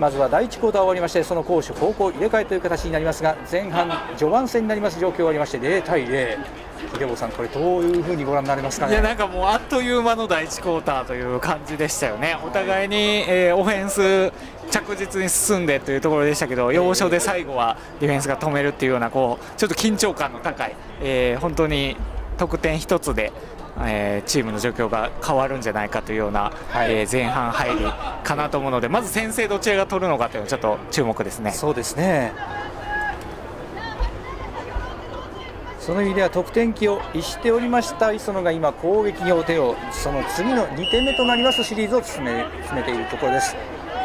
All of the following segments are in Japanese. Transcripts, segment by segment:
まずは第1クォーター終わりましてその攻守方向入れ替えという形になりますが前半序盤戦になります。状況終わりまして0対0秀夫さん、これどういうふうにご覧になりますか、ね、いやなんかもうあっという間の第1クォーターという感じでしたよね、お互いに、えー、オフェンス着実に進んでというところでしたけど要所で最後はディフェンスが止めるっていうようなこうちょっと緊張感の高い、えー、本当に得点1つでえー、チームの状況が変わるんじゃないかというような、はい、えー、前半入りかなと思うのでまず先制どちらが取るのかというのはちょっと注目ですね。そうですね。その意味では得点機を逸しておりました磯野が今攻撃に手をその次の2点目となりますシリーズを進め進めているところです。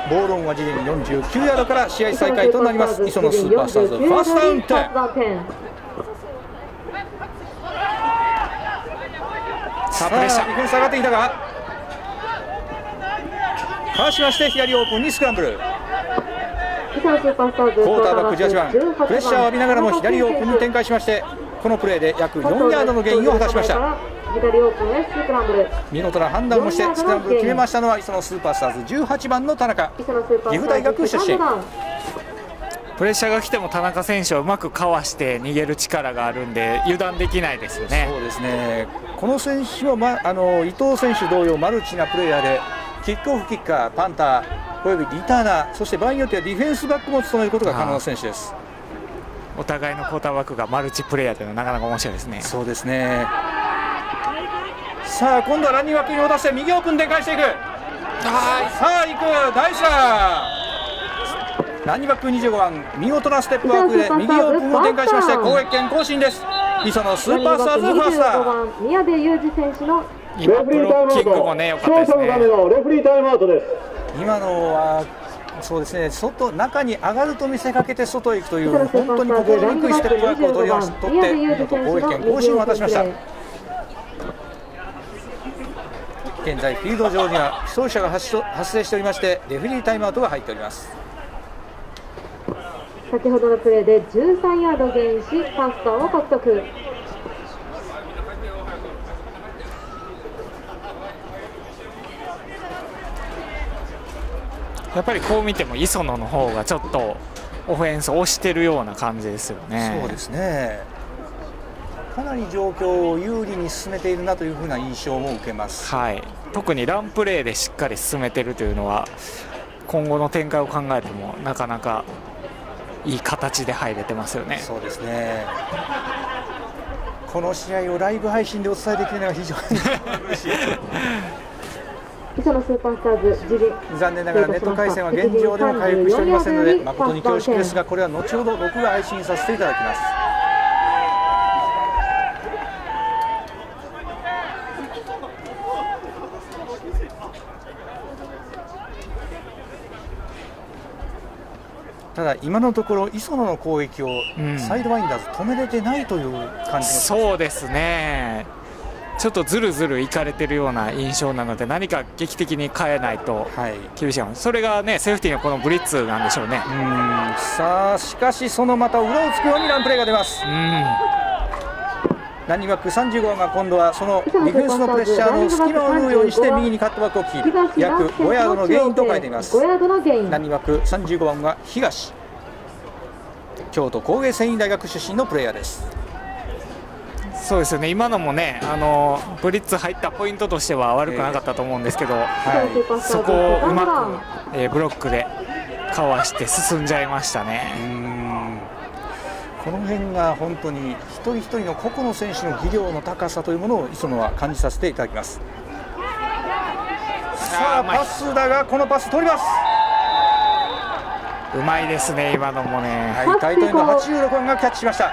ボールオンは事前に49ヤードから試合再開となります。磯野スーパースターズファーストダウン。10さあプレッシャー。ディフェンス上がってきたがか。わしまして左オープンにスクランブル。クォーターバック18番プレッシャーを浴びながらも左オープンに展開しましてこのプレーで約4ヤードのゲインを果たしました。見事な判断をしてスクランブル決めましたのは磯野スーパースターズ18番の田中。岐阜大学出身プレッシャーが来ても田中選手はうまくかわして逃げる力があるんで油断できないですよね。そうですねこの選手は、ま、あの伊藤選手同様マルチなプレーヤーでキックオフキッカー、パンターおよびリターナーそして場合によってはディフェンスバックも務めることが可能な選手です。お互いのクォーターバックがマルチプレーヤーというのはなかなか面白いですね。そうですねさあ今度はランニングバックに渡して右オープン展開していく。はいさあ行くナイランニバック25番見事なステップワークで右オープンを展開しまして攻撃権更新です。磯野スーパースターズファースター。宮部裕二選手の今ブロッキングもね良かったですね。今のはそうですね外中に上がると見せかけて外へ行くという本当に心にくいステップワークを取り取って見事攻撃権更新を果たしました。現在フィールド上には負傷者が発生しておりましてレフェリータイムアウトが入っております先ほどのプレーで13ヤード減しファーストを獲得。やっぱりこう見ても磯野の方がちょっとオフェンスを押してるような感じですよね。そうですね。かなり状況を有利に進めているなというふうな印象も受けます、はい、特にランプレーでしっかり進めているというのは今後の展開を考えてもなかなかいい形で入れてますよね。そうですねこの試合をライブ配信でお伝えできるのが非常に嬉しい。残念ながらネット回線は現状でも回復しておりませんので誠に恐縮ですがこれは後ほど録画配信させていただきます。ただ今のところ磯野の攻撃をサイドワインダーズ止めれてないという感じ、うん、そうですね。ちょっとずるずるいかれてるような印象なので何か劇的に変えないと厳しい、はい、それがねセーフティーのこのブリッツなんでしょうね。さあしかしそのまた裏をつくようにランプレーが出ます。ランニングバック35番が今度はそのディフェンスのプレッシャーの隙間を縫うようにして右にカットバックを切り約5ヤードのゲインと書いています。ランニングバック35番は東。京都工芸繊維大学出身のプレイヤーです。そうですよね。今のもねあのブリッツ入ったポイントとしては悪くなかったと思うんですけど、えーはい、そこをうまく、えー、ブロックでかわして進んじゃいましたね。この辺が本当に一人一人の個々の選手の技量の高さというものを磯野は感じさせていただきます。さあパスだがこのパス取ります。うまいですね今のもね。はいタイトエンド86番がキャッチしました。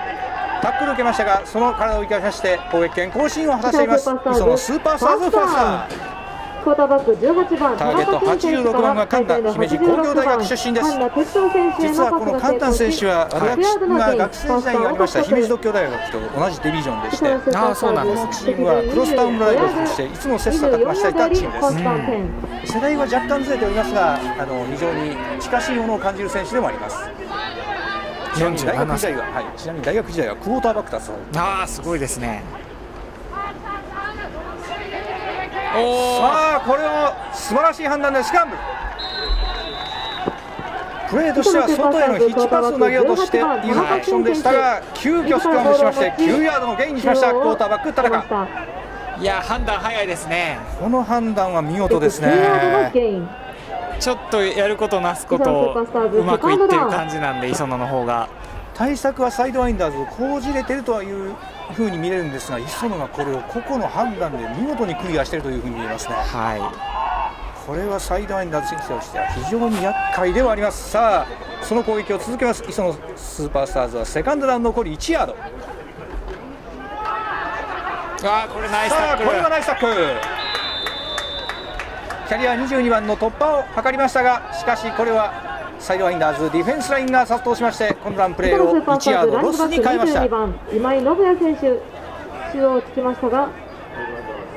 タックル受けましたがその体を生かして攻撃権更新を果たしています。磯野スーパーサーズファースタークォーターバック18番ターゲット86番が神田姫路工業大学出身です。実はこの神田選手は私が学生時代にありました姫路独協大学と同じディビジョンでして。あそうなんですチームはクロスタウンライバルとしていつも切磋琢磨していたチームです、世代は若干ずれておりますがあの非常に近しいものを感じる選手でもあります。ちなみに大学時代は、はい、ちなみに大学時代はクォーターバックだそうああすごいですねさあこれを素晴らしい判断でスクランブルプレーとしては外へのヒッチパスを投げようとしているアクションでしたが急遽スクラムしまして9ヤードのゲインにしました。クォーターバック田中。いや判断早いですね。この判断は見事ですね。ちょっとやることなすことうまくいってる感じなんで磯野の方が対策はサイドワインダーズを講じれてるとはいうふうに見れるんですが磯野がこれを個々の判断で見事にクリアしているというふうに見えますね。はい。これはサイドワインダーズ選手としては非常に厄介ではあります。さあその攻撃を続けます。磯野スーパースターズはセカンドダウン残り1ヤードあこれナイスタック。これはナイスタック。キャリア22番の突破を図りましたがしかしこれはサイドワインダーズディフェンスラインが殺到しましてこのランプレーを1ヤードロスに変えました。今井信也選手中央をつきましたが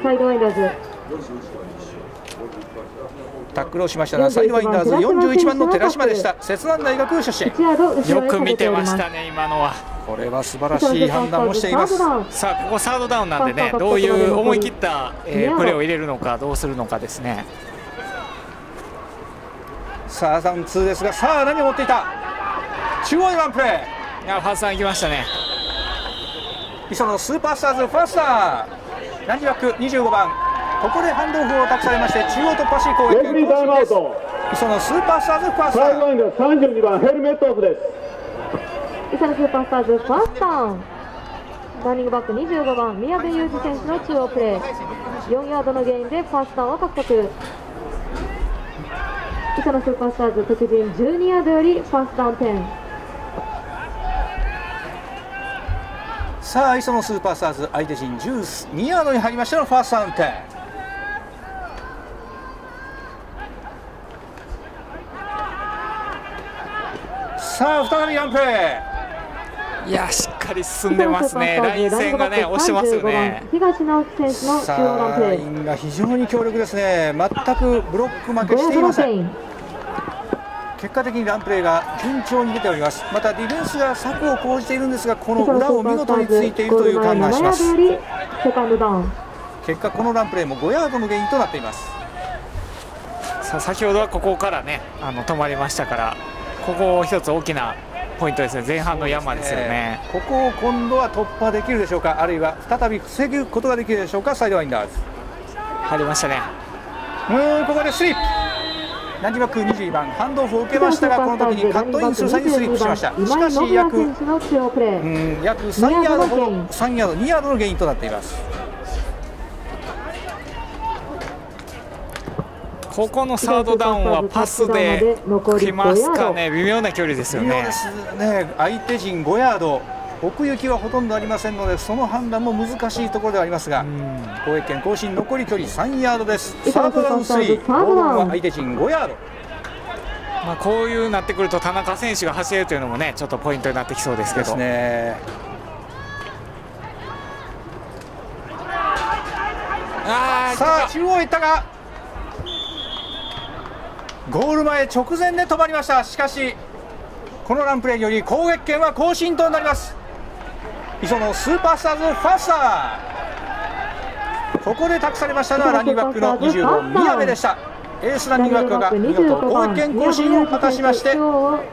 サイドワインダーズ。タックルをしましたがサイドワインダーズ41番の寺島でした。摂南大学出身よく見てましたね今のは。これは素晴らしい判断をしています。さあここサードダウンなんでねどういう思い切った、えー、プレーを入れるのかどうするのかですねさあダウン2ですがさあ何を持っていた中央でワンプレーいやファースト行きましたね磯野スーパースターズファースターランジバック25番ここでハンドオフを託されまして中央突破し攻撃レタイムアウト磯野スーパースターズファースターサイドライン32番ヘルメットオフです磯野スーパースターズファースターランニングバック25番宮部裕二選手の中央プレー4ヤードのゲインでファースターを獲得以下のスーパースターズ特陣12ヤードよりファーストダウン10さあ磯のスーパースターズ相手陣12ヤードに入りましたのファーストダウン10さあ再びランプいやしっかり進んでますね。ライン線がね押してますよね。東直樹選手の中央ランプレー。ラインが非常に強力ですね。全くブロック負けしていません。結果的にランプレーが順調に出ております。またディフェンスが策を講じているんですがこの裏を見事についているという感がします。結果このランプレーも5ヤードのゲインとなっています。さあ先ほどはここからねあの止まりましたからここ一つ大きなポイントですね。前半の山ですよね、ここを今度は突破できるでしょうか？あるいは再び防ぐことができるでしょうか？サイドワインダーズ。入りましたね。うんここでスリップ。ナジバック22番ハンドオフを受けましたがこの時にカットインする際にスリップしました。しかし約うん約3ヤードほど3ヤード2ヤードのゲインとなっていますここのサードダウンはパスで来ますかね。微妙な距離ですよね。ね。相手陣5ヤード。奥行きはほとんどありませんのでその判断も難しいところではありますが攻撃権更新残り距離3ヤードです。サードダウン3ボールは相手陣5ヤード。まあ、こういうなってくると田中選手が走れるというのもねちょっとポイントになってきそうですけど。ね。あさあ中央いったがゴール前直前で止まりました。しかしこのランプレーにより攻撃権は更新となります。磯野スーパースターズファースター。ここで託されましたのはランニングバックの25宮部でした。エースランニングバックが見事攻撃権更新を果たしまして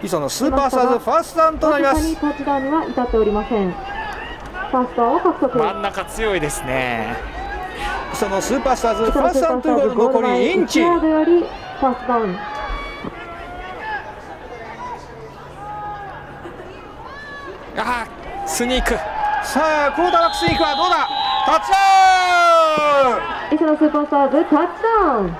磯野スーパースターズファーストダウンとなります。タッチダウンには至っておりません。ファーストを獲得。真ん中強いですね。磯野スーパースターズファーストダウンというゴール残りインチファーストダウンあスニークさあクォーターバックスニークはどうだ？タッチダウン！磯野スーパースターズタッチダウン。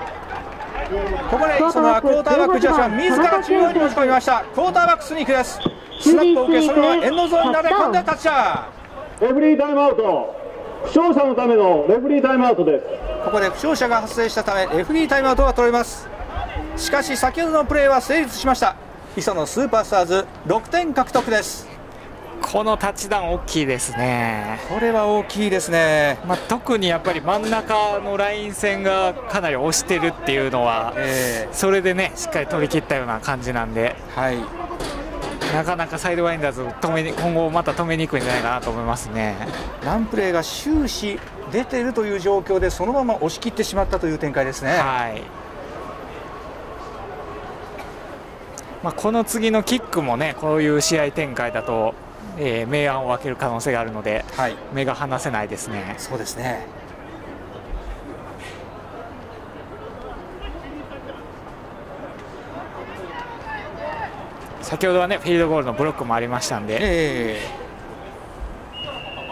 ここで磯野はクォーターバックジャッジは自ら中央に持ち込みました。クォーターバックスニークです。スナップを受けそのままエンドゾーンに投げ込んでタッチダウン。レフリータイムアウト。負傷者のためのレフリータイムアウト。ですここで負傷者が発生したためレフリータイムアウトが取れますしかし先ほどのプレーは成立しました。磯野スーパースターズ6点獲得です。このタッチダウン大きいですね。これは大きいですね、まあ、特にやっぱり真ん中のライン線がかなり押してるっていうのは、えー、それでねしっかり取り切ったような感じなんで、はい、なかなかサイドワインダーズ止め今後また止めにくいんじゃないかなと思いますね。ランプレーが終始出ているという状況でそのまま押し切ってしまったという展開ですね。はいまあ、この次のキックもねこういう試合展開だと、えー、明暗を分ける可能性があるので、はい、目が離せないですね。そうですね先ほどはねフィールドゴールのブロックもありましたんで、え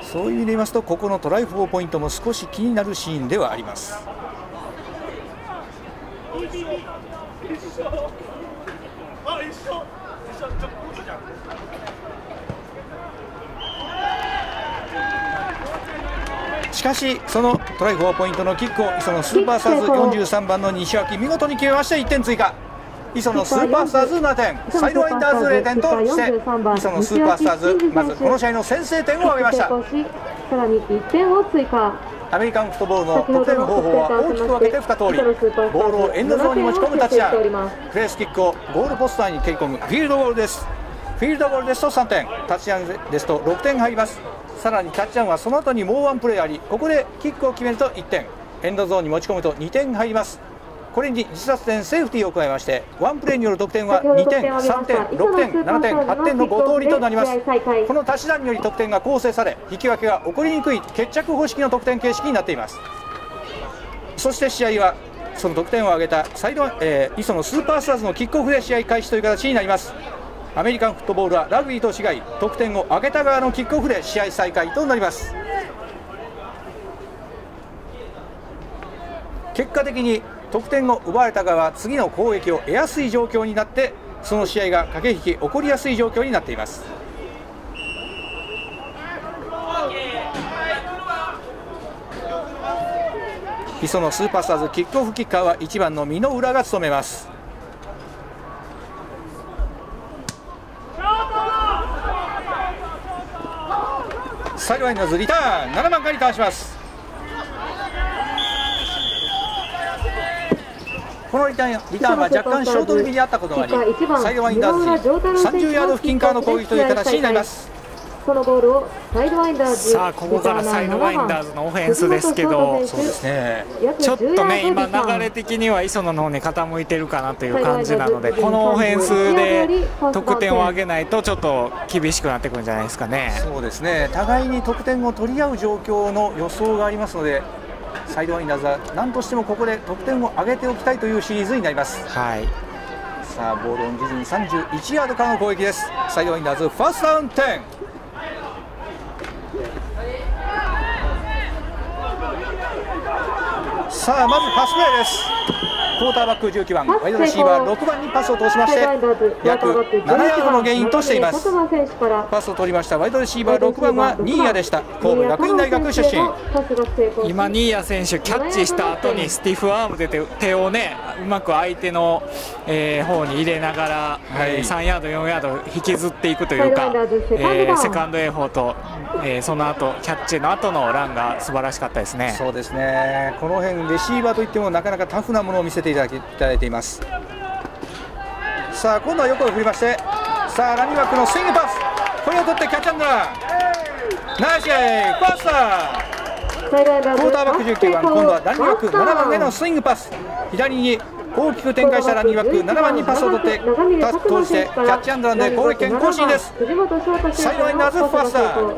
ー、そういう意味で言いますとここのトライフォーポイントも少し気になるシーンではあります。しかしそのトライフォアポイントのキックを磯のスーパースターズ43番の西脇見事に決めまして1点追加。磯のスーパースターズ7点サイドワインダーズ0点として磯のスーパースターズまずこの試合の先制点を挙げました。さらに1点を追加。アメリカンフットボールの得点方法は大きく分けて2通り。ボールをエンドゾーンに持ち込むタッチダウンプレースキックをゴールポスターに蹴り込むフィールドゴールです。フィールドゴールですと3点。タッチダウンですと6点入りますさらにタッチダウンはその後にもうワンプレーありここでキックを決めると1点。エンドゾーンに持ち込むと2点入ります。これに自殺点セーフティーを加えましてワンプレーによる得点は2点3点6点7点8点の5通りとなります。この足し算により得点が構成され引き分けが起こりにくい決着方式の得点形式になっています。そして試合はその得点を挙げたサイド、えー、磯のスーパースターズのキックオフで試合開始という形になります。アメリカンフットボールはラグビーと違い得点を挙げた側のキックオフで試合再開となります。結果的に得点を奪われた側は次の攻撃を得やすい状況になってその試合が駆け引き起こりやすい状況になっています。磯のスーパースターズキックオフキッカーは1番の箕浦が務めます。サイドラインのズリターン7番からに倒します。このリターンリターンは若干ショート気味であったことがありサイドワインダーズ30ヤード付近からの攻撃という形になります。このボールをサイドワインダーズさあここからサイドワインダーズのオフェンスですけどそうですね。ちょっとね今流れ的には磯野の方に傾いてるかなという感じなのでこのオフェンスで得点を挙げないとちょっと厳しくなってくるんじゃないですかね。そうですね。互いに得点を取り合う状況の予想がありますのでサイドワインダーズは何としてもここで得点を上げておきたいというシリーズになります。はい。さあボールオンディズニー31ヤードからの攻撃です。サイドワインダーズファーストダウン10さあまずパスプレーです。クォーターバック19番ワイドレシーバー6番にパスを通しまして約7ヤードのゲインとしています。パスを取りました。ワイドレシーバー6番はニーヤでした。神戸学院大学出身。今ニーヤ選手キャッチした後にスティフアームで手をねうまく相手の、えー、方に入れながら、はい、3ヤード4ヤード引きずっていくというか、えー、セカンドエンドフォーと、えー、その後キャッチの後のランが素晴らしかったですね。そうですね。この辺レシーバーといってもなかなかタフなものを見せていただきいただいています。さあ今度は横を振りましてさあランニングバックのスイングパス。これを取ってキャッチャンドラナイスファースタークォーターバック19番今度はランニングバック7番へのスイングパス。左に大きく展開したランニングバック7番にパスを取ってパス通してキャッチアンドランで攻撃権更新です。サイドライナズファースター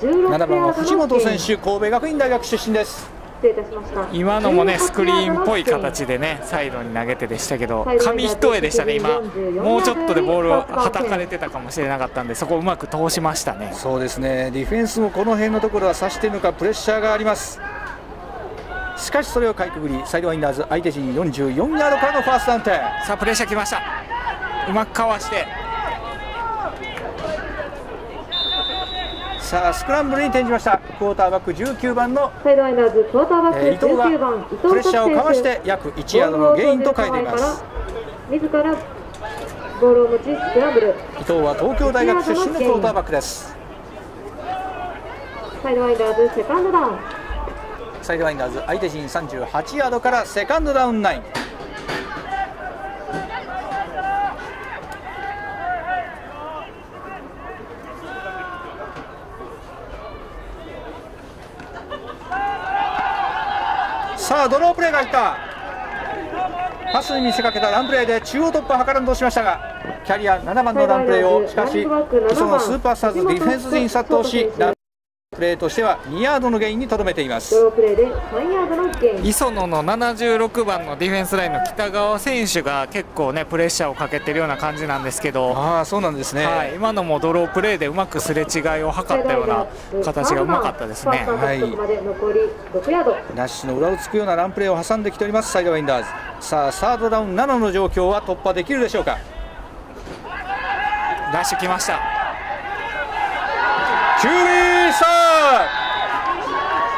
7番は藤本選手神戸学院大学出身です。今のもねスクリーンっぽい形でねサイドに投げてでしたけど紙一重でしたね今。もうちょっとでボールをはたかれてたかもしれなかったんでそこをうまく通しましたね。そうですね。ディフェンスもこの辺のところは指しているのかプレッシャーがあります。しかしそれをかいくぐりサイドワインダーズ相手陣44ヤードからのファーストダウン。テさあプレッシャーきました。うまくかわしてさあスクランブルに転じました。クォーターバック19番のサイドワインダーズクォーターバック19番、伊藤がプレッシャーをかわして約1ヤードのゲインと変えています。自らボールを持ちスクランブル。伊藤は東京大学出身のクォーターバックです。サイドワインダーズセカンドダウン。サイドワインダーズ相手陣38ヤードからセカンドダウン9さあドロープレーがいった。パスに見せかけたランプレーで中央突破を図らんとしましたがキャリア7番のランプレーをしかしそのスーパースターズディフェンス陣に殺到しランプレーとしては2ヤードのゲインにとどめています。磯野の76番のディフェンスラインの北川選手が結構ねプレッシャーをかけてるような感じなんですけど。ああそうなんですね、はい、今のもドロープレーでうまくすれ違いを図ったような形がうまかったですね。はいラッシュの裏をつくようなランプレーを挟んできておりますサイドワインダーズ。さあサードダウン7の状況は突破できるでしょうか。ラッシュ来ました。キュービース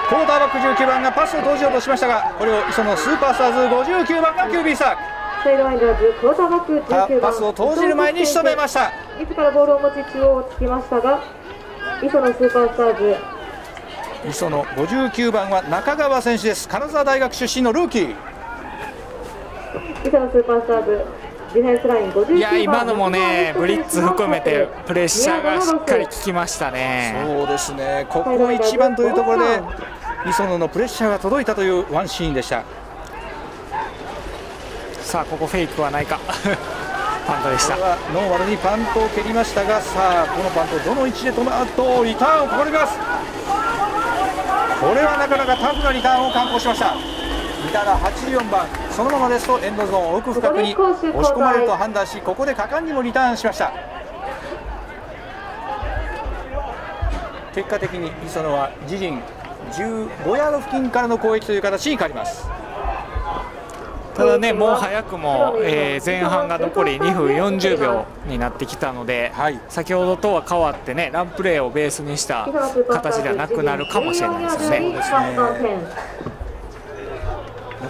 クォーターバック19番がパスを投じようとしましたがこれを磯のスーパースターズ59番がキュービースターパスを投じる前に仕留めました。自らボールを持ち中央をつきましたが磯のスーパースターズ。磯の59番は中川選手です。金沢大学出身のルーキー。磯のスーパースターズいや今のもねブリッツ含めてプレッシャーがしっかり効きましたね。そうですね。ここ一番というところで磯野のプレッシャーが届いたというワンシーンでした。さあここフェイクはないか。パントでした。ノーマルにパントを蹴りましたがさあこのパントどの位置で止まるとリターンを試みます。これはなかなかタフなリターンを敢行しました三田が84番そのままですとエンドゾーン奥深くに押し込まれると判断しここで果敢にもリターンしました。結果的に磯野は自陣15ヤード付近からの攻撃という形に変わります。ただね、もう早くも、えー、前半が残り2分40秒になってきたので、はい、先ほどとは変わってね、ランプレーをベースにした形ではなくなるかもしれないですね。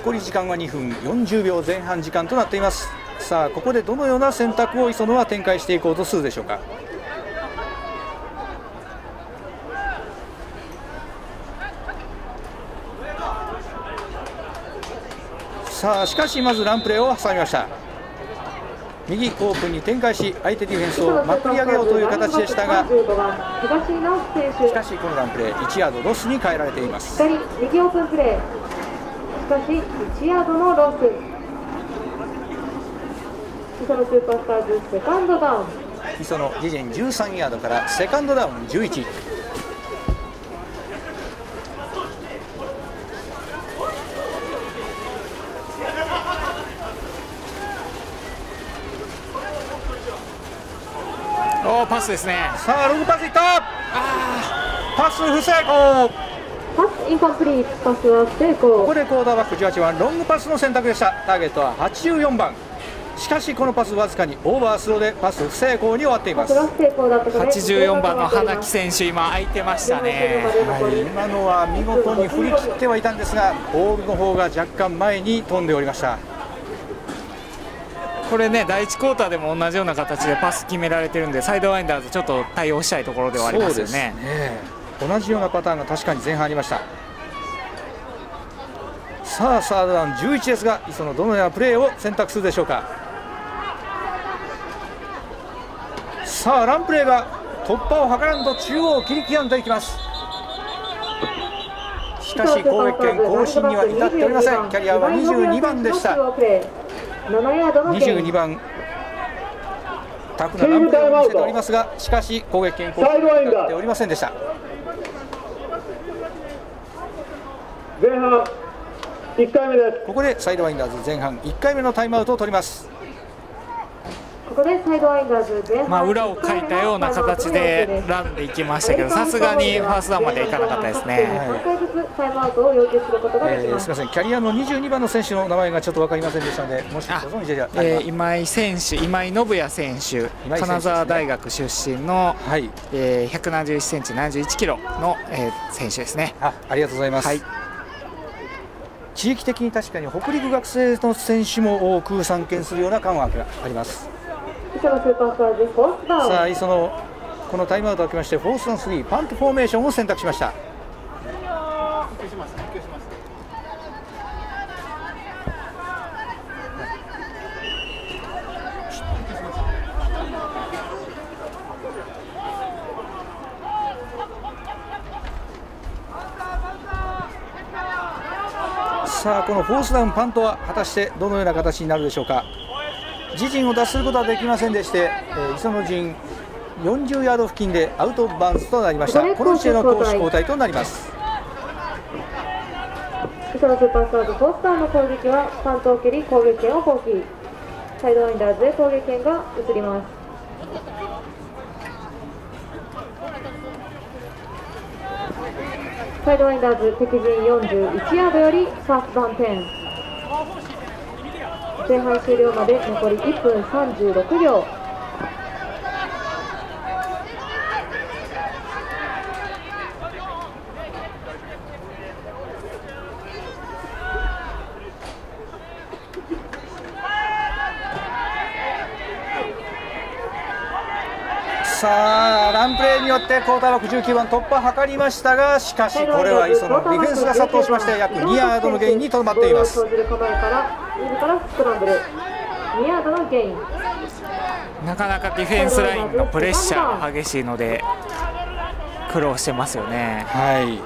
残り時間は2分40秒前半時間となっています。さあここでどのような選択を磯野は展開していこうとするでしょうか。さあしかしまずランプレーを挟みました。右オープンに展開し相手ディフェンスをまくり上げようという形でしたがしかしこのランプレー1ヤードロスに変えられています。右オープンプレーしかし1ヤードのロス磯野スーパースターズセカンドダウン。磯野自陣13ヤードからセカンドダウン11おパスですね。さあロングパスいった。パス不成功インコンプリートパスは成功ここでクォーターバック18番ロングパスの選択でした。ターゲットは84番。しかしこのパスわずかにオーバースローでパス不成功に終わっています。84番の花木選手今空いてましたね、はい、今のは見事に振り切ってはいたんですがボールの方が若干前に飛んでおりました。これね第1クォーターでも同じような形でパス決められてるんでサイドワインダーズちょっと対応したいところではありますよね同じようなパターンが確かに前半ありました。さあサードダウン11ですが磯野どのようなプレーを選択するでしょうか。さあランプレーが突破を図らんと中央を切り刻んでいきます。しかし攻撃権更新には至っておりません。キャリアは22番でした。22番タフなランプレーを見せておりますがしかし攻撃権更新には至っておりませんでした。前半1回目です。ここでサイドワインダーズ前半1回目のタイムアウトを取ります。ここでサイドワインダーズ前半まあ裏をかいたような形でランでいきましたけどさすがにファーストダウンまでいかなかったですね、はい、タイムアウトを要求することができます、えー、すみませんキャリアの22番の選手の名前がちょっと分かりませんでしたのでもしご存知であえー、今井選手今井信也選手金沢大学出身の、はい。えー、171センチ71キロの、えー、選手ですね。あありがとうございます、はい地域的に確かに北陸学生の選手も多く参見するような感はあります。さあ磯野このタイムアウトを明けましてフォースの3パントフォーメーションを選択しましたさあこのフォースダウンパントは果たしてどのような形になるでしょうか？自陣を脱することはできませんでして、えー、磯野陣40ヤード付近でアウトバウンスとなりました。この試合の攻守交代となります。磯野スーパースターズフォスターの攻撃は担当蹴り攻撃権を放棄。サイドワインダーズへ攻撃権が移りますサイドワインダーズ敵陣41ヤードよりファーストダウン10前半終了まで残り1分36秒。さあランプレーによって交代69番突破図りましたがしかしこれは磯のディフェンスが殺到しまして約2ヤードのゲインにとどまっています。なかなかディフェンスラインのプレッシャーが激しいので苦労してますよね。はい。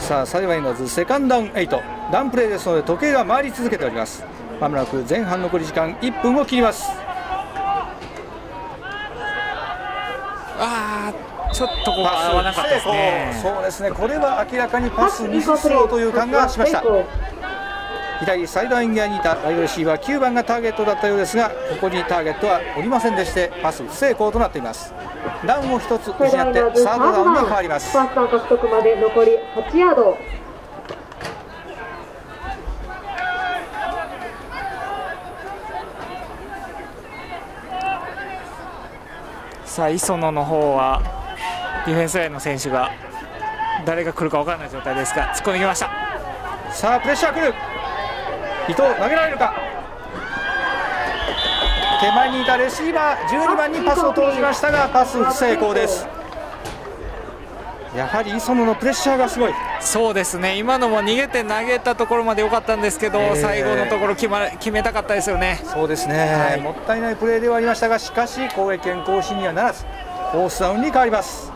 さあサイワインダーズセカンドダウン8ランプレーですので時計が回り続けております。まもなく前半残り時間1分を切りますああちょっとここ合わなかったですね。そうですね。これは明らかにパスミススローという感がしました。左サイドライン際にいたライドレシーバー9番がターゲットだったようですがここにターゲットはおりませんでしてパス不成功となっています。ダウンを1つ失ってサードダウンに変わります。ファースト獲得まで残り8ヤードさあ磯野の方はディフェンスラインの選手が誰が来るか分からない状態ですが突っ込んできました。さあプレッシャー来る。伊藤投げられるか。手前にいたレシーバー12番にパスを投じましたがパス不成功です。やはり磯野のプレッシャーがすごい。そうですね。今のも逃げて投げたところまで良かったんですけど、えー、最後のところ決,、ま、決めたかったですよね。そうですね、はい、もったいないプレーではありましたがしかし攻撃権更新にはならずフォースダウンに変わります。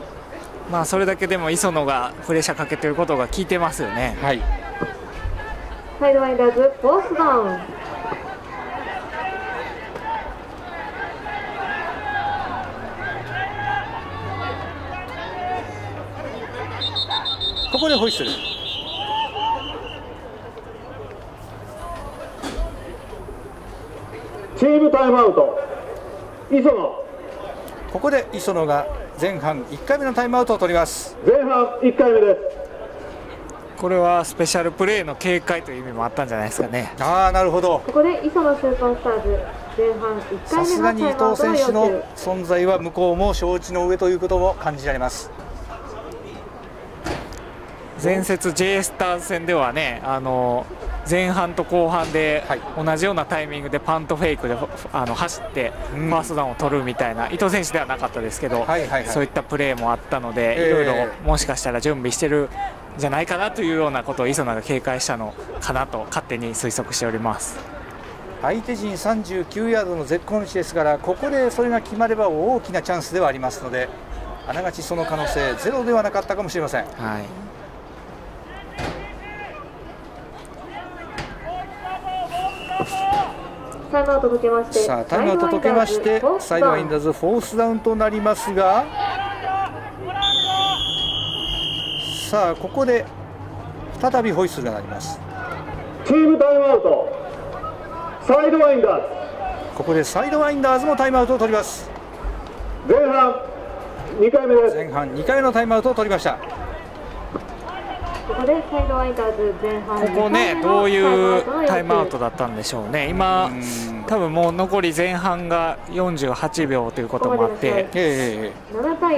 まあそれだけでも磯野がプレッシャーかけてることが効いてますよね。はい。サイドワインダーズフォースダウンここでホイッスル。チームタイムアウト。磯野。ここで磯野が前半1回目のタイムアウトを取ります。前半1回目です。これはスペシャルプレーの警戒という意味もあったんじゃないですかね。ああなるほど。ここで磯野スーパースターズ前半1回目のさすがに伊藤選手の存在は向こうも承知の上ということも感じられます前節 J スターズ戦ではねあの前半と後半で同じようなタイミングでパントフェイクであの走ってファーストダウンを取るみたいな伊藤選手ではなかったですけど、そういったプレーもあったので、いろいろもしかしたら準備してるんじゃないかなというようなことを磯野が警戒したのかなと勝手に推測しております。相手陣39ヤードの絶好の位置ですからここでそれが決まれば大きなチャンスではありますのであながちその可能性ゼロではなかったかもしれません。はいタイムアウト解けましてさあタイムアウト解けましてサイドワインダーズフォースダウンとなりますがさあここで再びホイッスルが鳴ります。チームタイムアウト。サイドワインダーズ。ここでサイドワインダーズもタイムアウトを取ります。前半2回目です。前半2回のタイムアウトを取りましたここでサイドワインダーズ前半ここねどういうタイムアウトだったんでしょうね。今多分もう残り前半が48秒ということもあって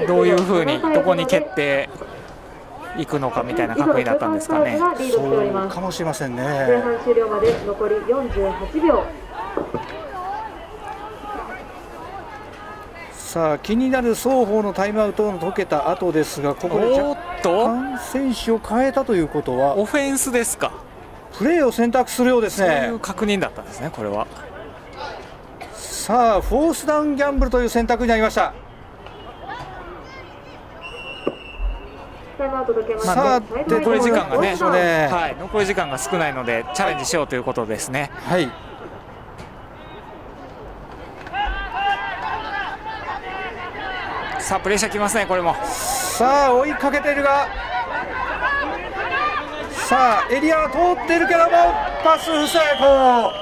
どういうふうにどこに蹴っていくのかみたいな確認だったんですかね。そうかもしれませんね。前半終了まで残り48秒さあ気になる双方のタイムアウトを解けた後ですがここで若干選手を変えたということはオフェンスですか？プレーを選択するようですね。そういう確認だったんですねこれは。さあフォースダウンギャンブルという選択になりました。さあ残り時間がね、はい、残り時間が少ないのでチャレンジしようということですね。はいさあプレッシャーきますねこれも。さあ追いかけているがさあエリアは通っているけどもパス不成功。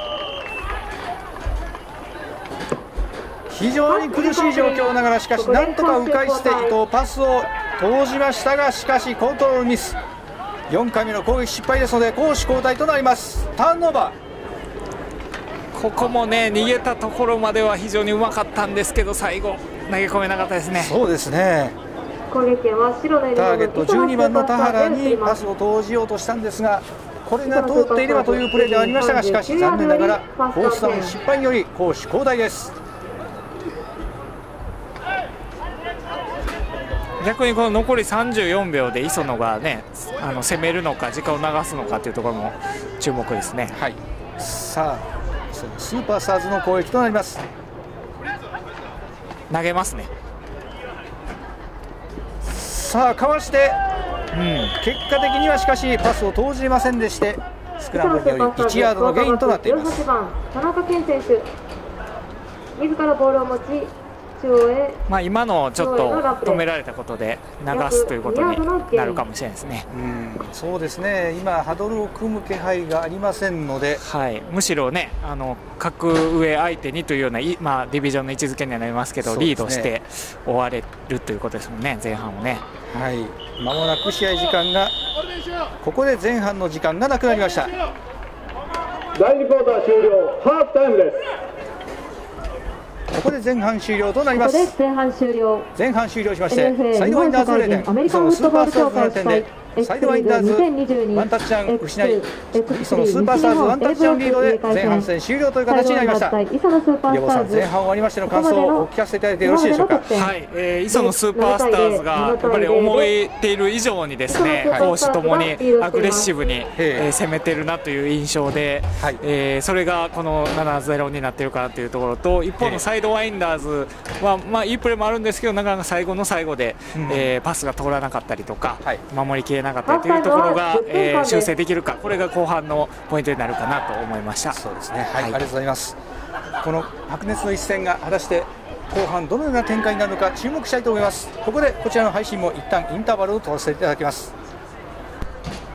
非常に苦しい状況ながらしかしなんとか迂回して伊藤パスを投じましたがしかしコントロールミス。4回目の攻撃失敗ですので攻守交代となります。ターンオーバー。ここもね逃げたところまでは非常にうまかったんですけど最後投げ込めなかったですね。そうですね。ターゲット12番の田原にパスを投じようとしたんですがこれが通っていればというプレーではありましたがしかし残念ながらコースダウン失敗により攻守交代です。逆にこの残り34秒で磯野がねあの攻めるのか時間を流すのかというところも注目ですね。はい、さあスーパースターズの攻撃となります投げますね。さあかわして、うん、結果的にはしかしパスを投じれませんでしてスクラムにより1ヤードのゲインとなっています。田中健選手自らボールを持ちまあ、今のちょっと止められたことで流すということになるかもしれないですね。うん、そうですね。今、ハドルを組む気配がありませんので、はい、むしろねあの格上相手にというような、まあ、ディビジョンの位置づけにはなりますけど、ね、リードして終われるということですもんね、前半をね。はい、まもなく試合時間がここで前半の時間がなくなりました。第2クォーター終了。ハーフタイムですここで前半終了となります。前半終了。前半終了しましてサイドワインダーズ0点そのスーパースターズ7点でサイドワインダーズワンタッチャン失いそのスーパースターズワンタッチャンリードで前半戦終了という形になりました。磯野さん前半終わりましての感想をお聞かせいただいてよろしいでしょうか。はい、えー、磯野スーパースターズがやっぱり思っている以上にですね攻守ともにアグレッシブに、えー、攻めてるなという印象で、はい、えー、それがこの7-0になっているかなというところと一方のサイドワインダーズはまあいいプレーもあるんですけどなかなか最後の最後で、うん、えー、パスが通らなかったりとか、はい、守りきれなかったりというところが、えー、修正できるかこれが後半のポイントになるかなと思いました。そうですね、はい、はい、ありがとうございます。この白熱の一戦が果たして後半どのような展開になるのか注目したいと思います。ここでこちらの配信も一旦インターバルを取らせていただきます